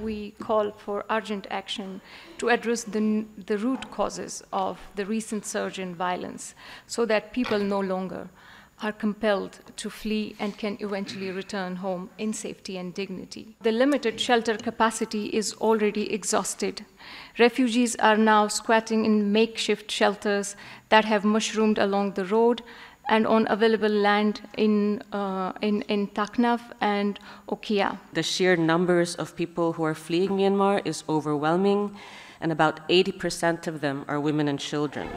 We call for urgent action to address the, the root causes of the recent surge in violence so that people no longer are compelled to flee and can eventually return home in safety and dignity. The limited shelter capacity is already exhausted. Refugees are now squatting in makeshift shelters that have mushroomed along the road and on available land in, uh, in, in Teknaf and Ukhia. The sheer numbers of people who are fleeing Myanmar is overwhelming, and about 80% of them are women and children.